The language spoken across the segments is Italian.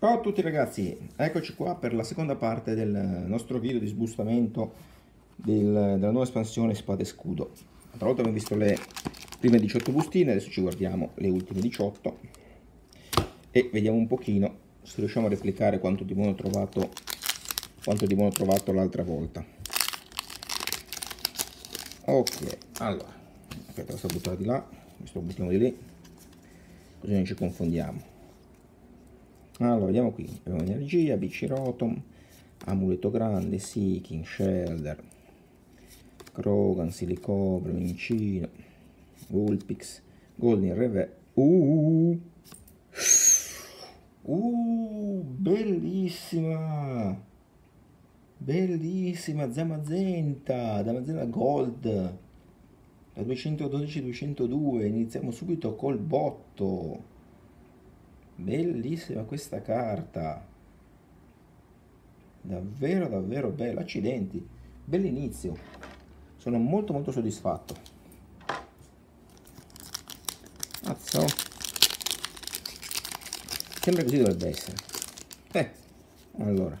Ciao a tutti ragazzi, eccoci qua per la seconda parte del nostro video di sbustamento del, della nuova espansione Spada e Scudo. L'altra volta abbiamo visto le prime 18 bustine, adesso ci guardiamo le ultime 18 e vediamo un pochino se riusciamo a replicare quanto di buono trovato, di buono trovato l'altra volta. Ok, allora, aspetta, sto buttando di là, questo buttiamo di lì, così non ci confondiamo allora vediamo qui. Abbiamo energia bici rotom amuleto grande seeking shelder krogan silicobre mincino vulpix golden reve uh, uh bellissima! Bellissima zamazenta zamazenta gold. Da 212 202 iniziamo subito col botto Bellissima questa carta. Davvero, davvero bella. Accidenti. Bell'inizio. Sono molto, molto soddisfatto. Mazzo. Sembra così dovrebbe essere. Eh, allora.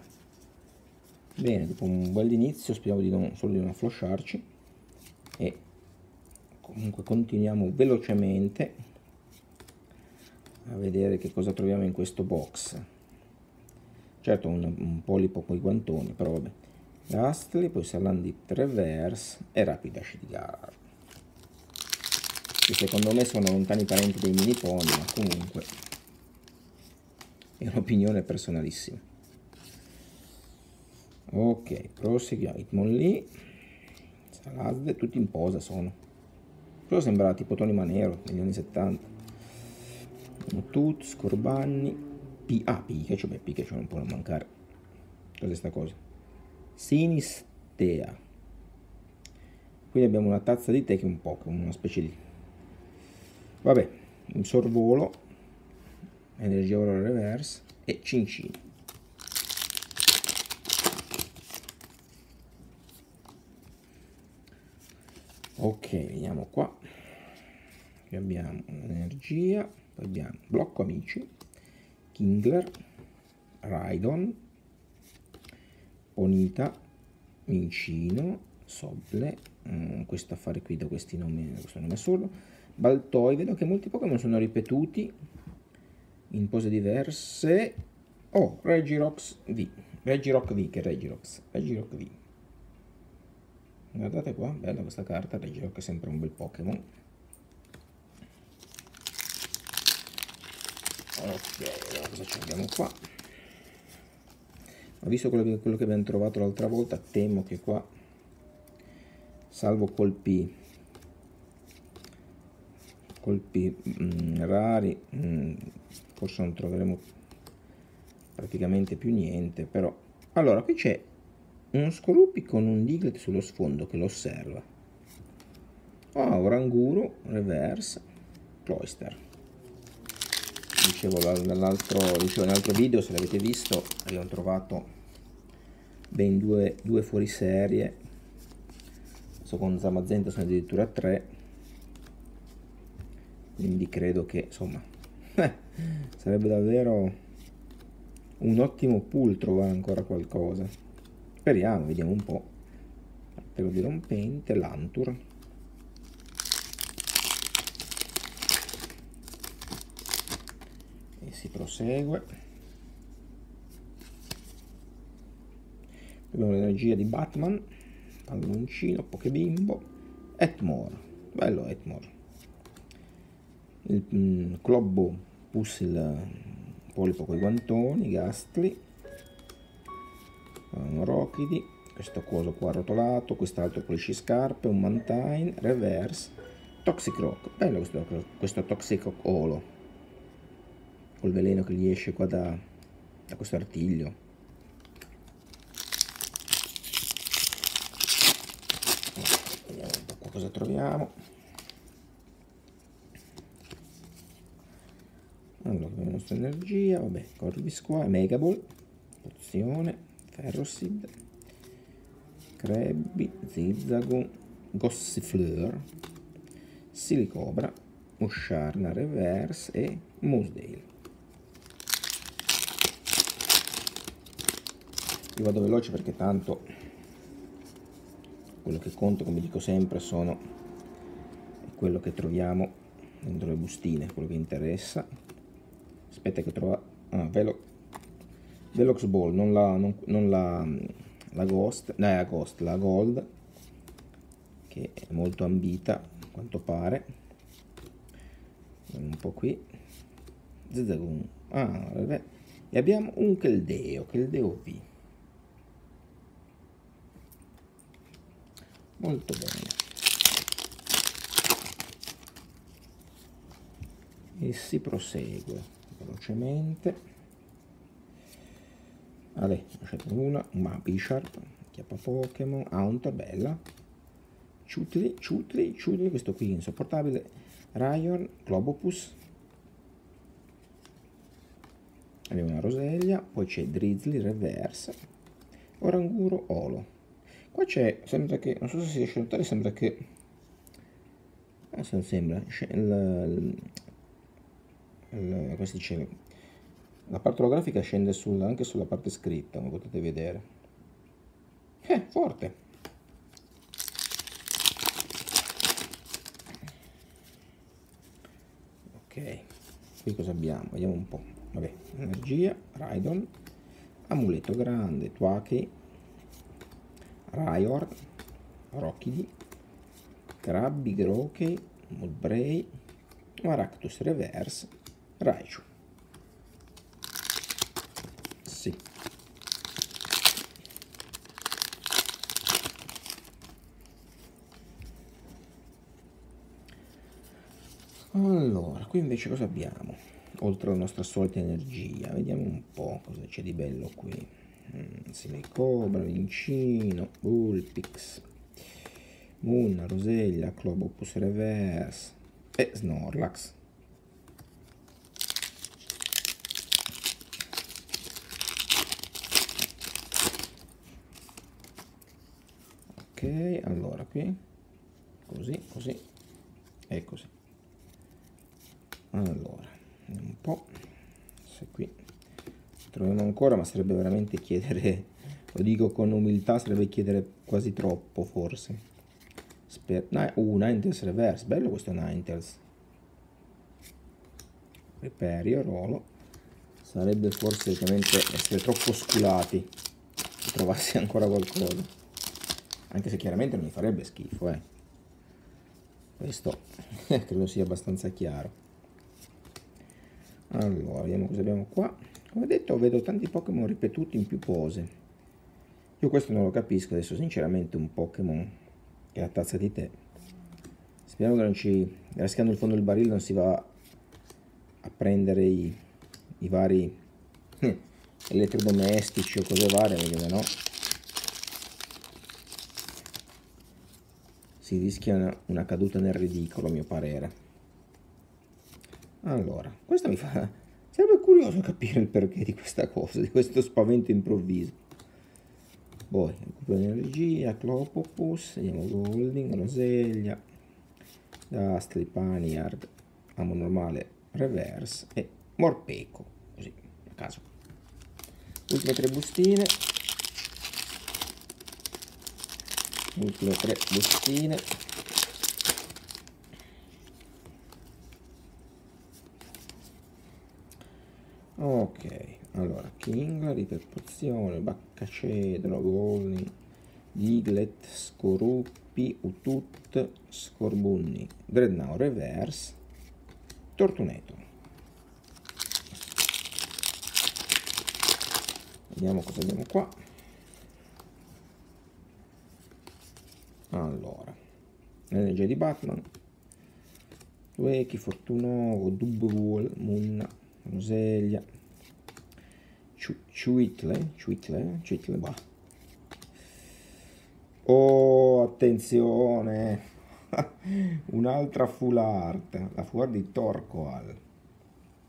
Bene, dopo un bel inizio speriamo di non, solo di non flosciarci. E comunque continuiamo velocemente a vedere che cosa troviamo in questo box. Certo un, un polipo con i guantoni però vabbè. Gastly, poi Salandi Reverse e Rapida Shigar che secondo me sono lontani parenti dei mini pony ma comunque è un'opinione personalissima. Ok proseguiamo. Hitmonlee Salazde tutti in posa sono. Quello sembra tipo Tony Manero negli anni 70 Tut, Scorbanni, P ah, Pikachu, beh Pikachu non può mancare. Cos'è sta cosa? Sinistea. Quindi abbiamo una tazza di tè che è un Pokémon, una specie di... Vabbè, un sorvolo, energia oro reverse e cincini. Ok, vediamo qua. Qui abbiamo l'energia abbiamo Blocco Amici, Kingler, Raidon, Bonita, Mincino, Soble, mm, questo affare qui da questi nomi, questo nome solo, Baltoi, vedo che molti Pokémon sono ripetuti in pose diverse, oh, Regirox V, Regirock V, che Regirox, Regirock V, guardate qua, bella questa carta, Regirock è sempre un bel Pokémon, ok allora cosa ci abbiamo qua? Ma visto quello che, quello che abbiamo trovato l'altra volta temo che qua salvo colpi colpi mm, rari mm, forse non troveremo praticamente più niente però allora qui c'è uno scoruppi con un diglet sullo sfondo che lo osserva. Oh, oranguru reverse cloister dicevo nell'altro nell'altro video se l'avete visto abbiamo trovato ben due, due fuoriserie. Con Zamazenta sono addirittura tre. Quindi credo che insomma sarebbe davvero un ottimo pool trovare ancora qualcosa. Speriamo vediamo un po' pelo dirompente l'antur si prosegue. Abbiamo l'energia di Batman palloncino, Pokebimbo Etmore, bello Etmore il mm, Clobbo Pussil polipo con i guantoni Gastly un Rockidi questo coso qua rotolato quest'altro scarpe un Mantine Reverse Toxic Rock bello questo, questo Toxic Olo col veleno che gli esce qua da, da questo artiglio. Vediamo un cosa troviamo. Allora la nostra energia vabbè Corvis qua Megaball pozione Ferrosid Krabby Zizzago Gossifleur Silicobra Musharna Reverse e Moosdale io vado veloce perché tanto quello che conto come dico sempre sono quello che troviamo dentro le bustine quello che interessa. Aspetta che trova ah, Velo, Velox Ball non la, non, non la, la Ghost no, la Ghost la Gold che è molto ambita a quanto pare. Un po' qui. Ah, vabbè. e abbiamo un Keldeo Keldeo V molto bene. E si prosegue velocemente. Allora, una, ma Bisharp, chiappa Pokémon, Haunter, bella, Chutli, Chutli, Chutli, questo qui insopportabile, Ryan, Globopus, abbiamo una Roseglia, poi c'è Drizzly, Reverse, Oranguro, Olo. Qua c'è, sembra che, non so se si riesce a notare, sembra che, non sembra, dice, la parte olografica scende sul, anche sulla parte scritta, come potete vedere. Eh, forte! Ok, qui cosa abbiamo? Vediamo un po'. Vabbè, energia, Raidon, amuleto grande, Twaki, Ryor, Rockidi, Krabby, Grokey, Mudbray, Maractus Reverse, Raichu. Sì. Allora, qui invece cosa abbiamo? Oltre alla nostra solita energia, vediamo un po' cosa c'è di bello qui. Mm, Silicobra, Vincino, Bullpix, Moon, Rosella, Clobopus Reverse e Snorlax. ok allora qui così così e così allora un po' se qui troviamo ancora ma sarebbe veramente chiedere lo dico con umiltà sarebbe chiedere quasi troppo forse Sper uh, Ninetales Reverse bello questo Ninetales Reperio, Rolo sarebbe forse ovviamente essere troppo sculati se trovassi ancora qualcosa anche se chiaramente non mi farebbe schifo, eh. Questo credo sia abbastanza chiaro. Allora, vediamo cosa abbiamo qua. Come detto, vedo tanti Pokémon ripetuti in più pose. Io questo non lo capisco, adesso sinceramente un Pokémon è la tazza di tè. Speriamo che non ci... raschiando il fondo del barile non si va a prendere i, i vari elettrodomestici o cose varie, perché no si rischia una caduta nel ridicolo a mio parere allora questo mi fa curioso capire il perché di questa cosa di questo spavento improvviso. Poi recupero energia clopopus vediamo golding roseglia dastly paniard amo normale reverse e morpeco così a caso. Ultime tre bustine. Ultime tre bustine ok allora king riperpozione baccacedro golni diglet scoruppi utut scorbunni dreadnought reverse tortuneto. Vediamo cosa abbiamo qua. Allora l'energia di Batman Weki, Fortunovo, Dubwall, Munna, Roseglia Chuitle, Chuitle, Chuitle, bah. Oh, attenzione! Un'altra full art, la full art di Torkoal.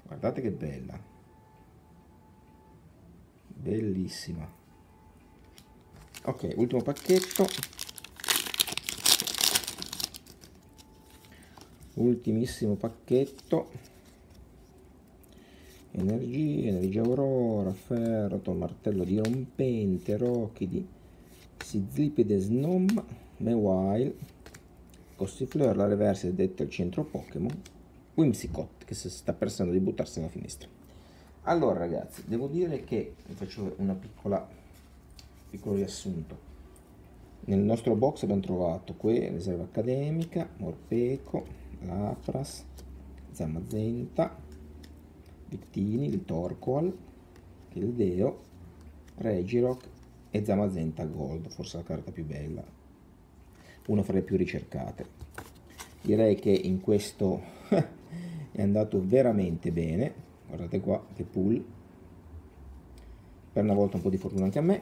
Guardate che bella. Bellissima. Ok, ultimo pacchetto. ultimissimo pacchetto energia, energia aurora, ferro, martello dirompente, rochidi, Sizlipide Snom, Mewile, Cossifleur, la reversa è detta il centro Pokémon, Whimsicott che si sta pensando di buttarsi alla finestra. Allora ragazzi, devo dire che vi faccio una piccola piccolo riassunto. Nel nostro box abbiamo trovato qui riserva accademica, Morpeco, Lapras, Zamazenta, Victini, il Torqual, il Deo, Regirock e Zamazenta Gold, forse la carta più bella, una fra le più ricercate. Direi che in questo è andato veramente bene, guardate qua che pull, per una volta un po' di fortuna anche a me,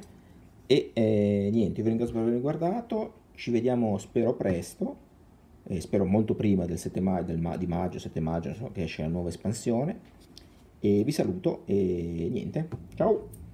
e eh, niente, vi ringrazio per avermi guardato, ci vediamo spero presto, eh, spero molto prima del 7 maggio, del ma di maggio, 7 maggio, so, che esce la nuova espansione, e vi saluto e niente, ciao!